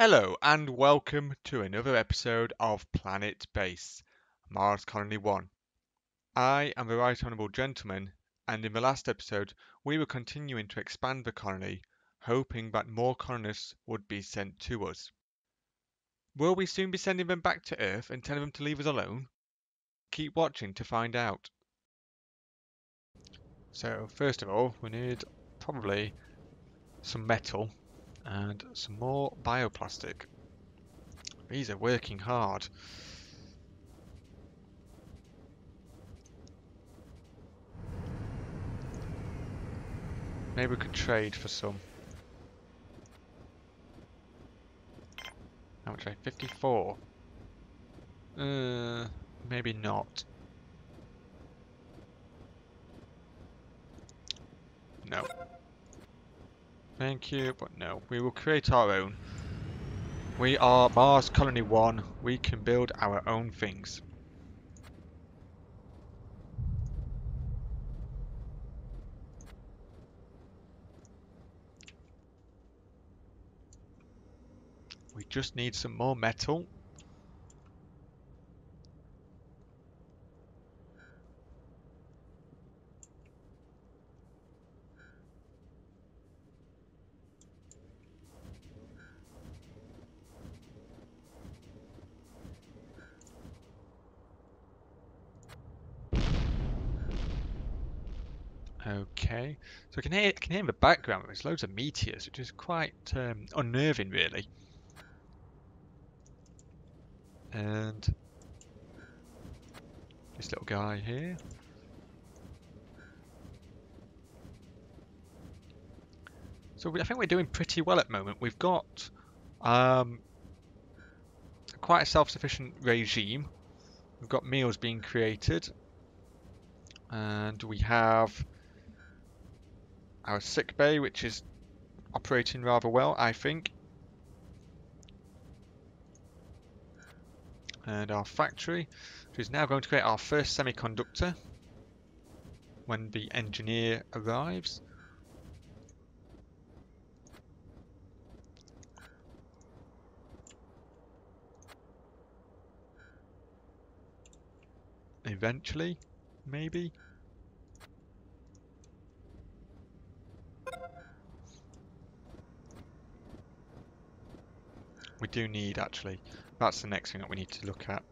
Hello and welcome to another episode of Planetbase, Mars Colony 1. I am the Right Honourable Gentleman and in the last episode we were continuing to expand the colony, hoping that more colonists would be sent to us. Will we soon be sending them back to Earth and telling them to leave us alone? Keep watching to find out. So first of all we need probably some metal and some more bioplastic. These are working hard. Maybe we could trade for some. How much? I 54. Uh, maybe not. No. Thank you, but no. We will create our own. We are Mars Colony 1. We can build our own things. We just need some more metal. Okay, so I can hear, I can hear in the background there's loads of meteors, which is quite um, unnerving, really. And this little guy here. So we, I think we're doing pretty well at the moment. We've got um, quite a self-sufficient regime. We've got meals being created. And we have our sick bay, which is operating rather well, I think. And our factory, which is now going to create our first semiconductor when the engineer arrives. Eventually, maybe. We do need actually. That's the next thing that we need to look at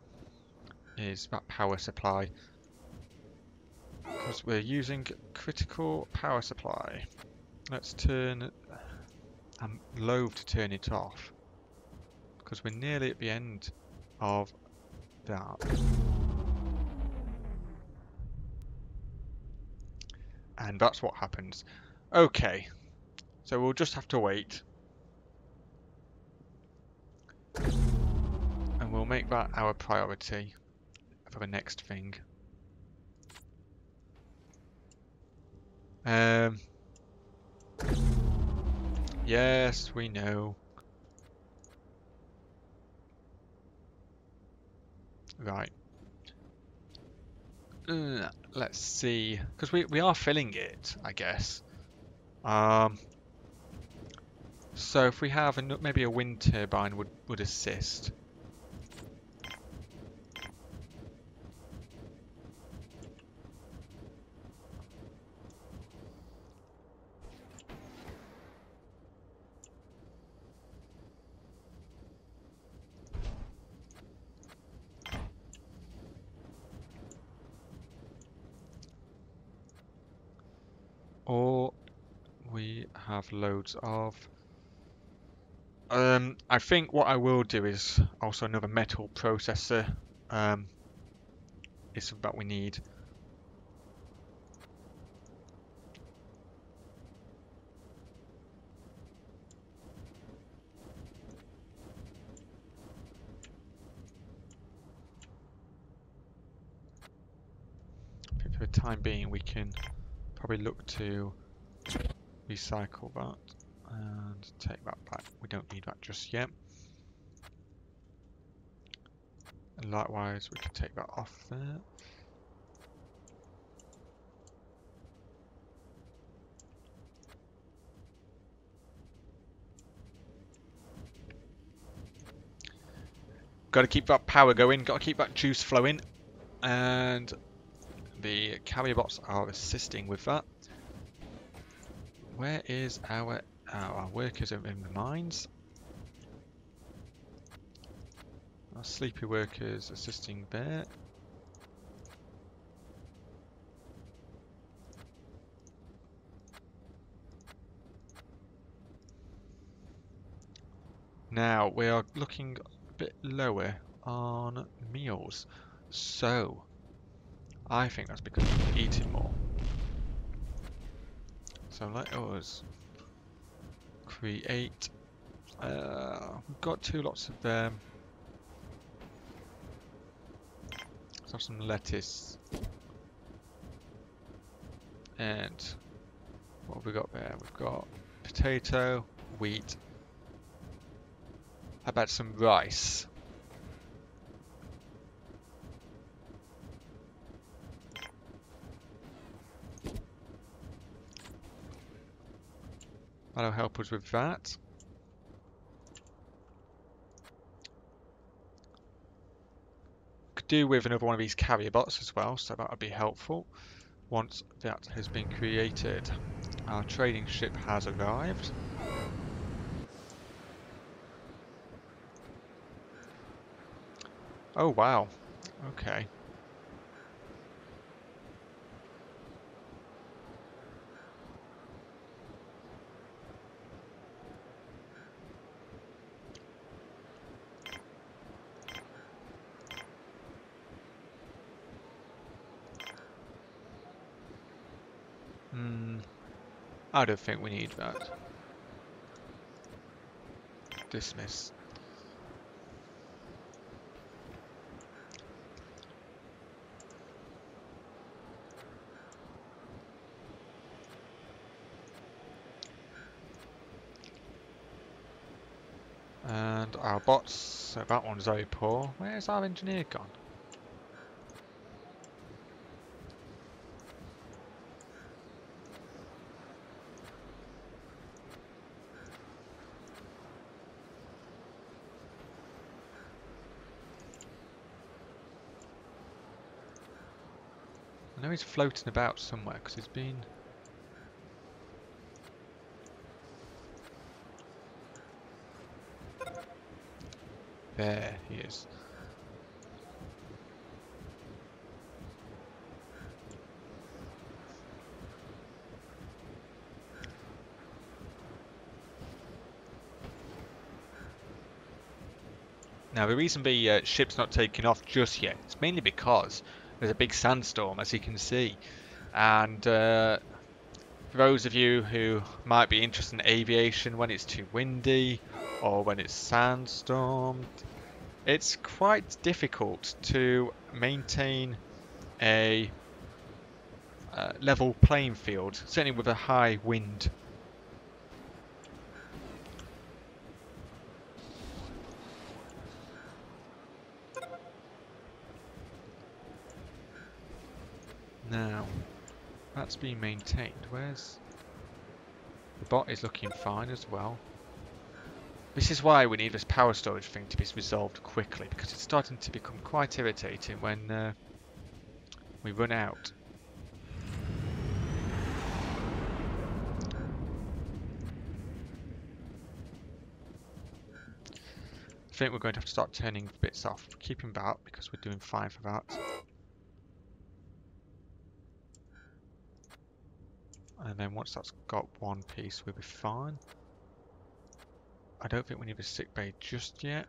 is that power supply. Because we're using critical power supply. Let's turn... I'm loath to turn it off. Because we're nearly at the end of that. And that's what happens. Okay. So we'll just have to wait we'll make that our priority for the next thing. Um, yes, we know. Right. Uh, let's see. Because we, we are filling it, I guess. Um, so if we have a, maybe a wind turbine would, would assist. Or we have loads of um, I think what I will do is also another metal processor um, is what we need. For the time being we can probably look to recycle that and take that back. We don't need that just yet. And likewise, we can take that off there. got to keep that power going, got to keep that juice flowing, and the carrier bots are assisting with that. Where is our our workers in the mines? Our sleepy workers assisting there. Now we are looking a bit lower on meals. So I think that's because we're eating more. So let us create. Uh, we've got two lots of them. Let's have some lettuce. And what have we got there? We've got potato, wheat. How about some rice? That'll help us with that. Could do with another one of these carrier bots as well, so that would be helpful. Once that has been created, our trading ship has arrived. Oh wow, okay. Hmm. I don't think we need that. Dismiss. And our bots, so that one's very poor. Where's our engineer gone? I know he's floating about somewhere because he's been... There he is. Now the reason the uh, ship's not taking off just yet is mainly because there's a big sandstorm as you can see. And uh, for those of you who might be interested in aviation when it's too windy or when it's sandstormed it's quite difficult to maintain a uh, level playing field certainly with a high wind Now, that's being maintained. Where's... The bot is looking fine as well. This is why we need this power storage thing to be resolved quickly, because it's starting to become quite irritating when uh, we run out. I think we're going to have to start turning bits off, keeping that because we're doing fine for that. And then once that's got one piece, we'll be fine. I don't think we need a sick bay just yet.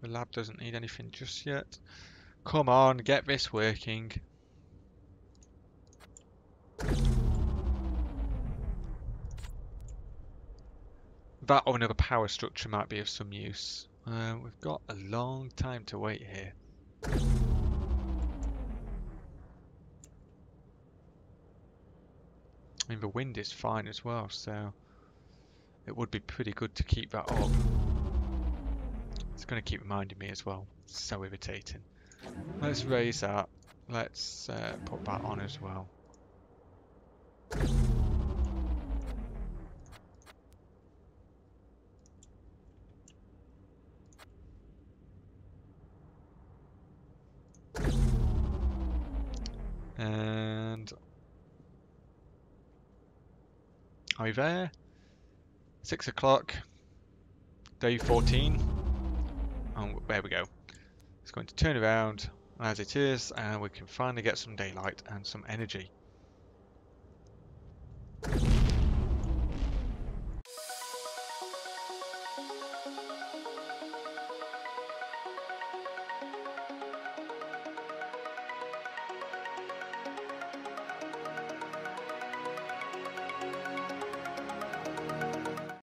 The lab doesn't need anything just yet. Come on, get this working. That or another power structure might be of some use. Uh, we've got a long time to wait here. I mean, the wind is fine as well, so it would be pretty good to keep that up. It's going to keep reminding me as well. So irritating. Let's raise that. Let's uh, put that on as well. And are we there? Six o'clock, day 14. And there we go. It's going to turn around as it is, and we can finally get some daylight and some energy.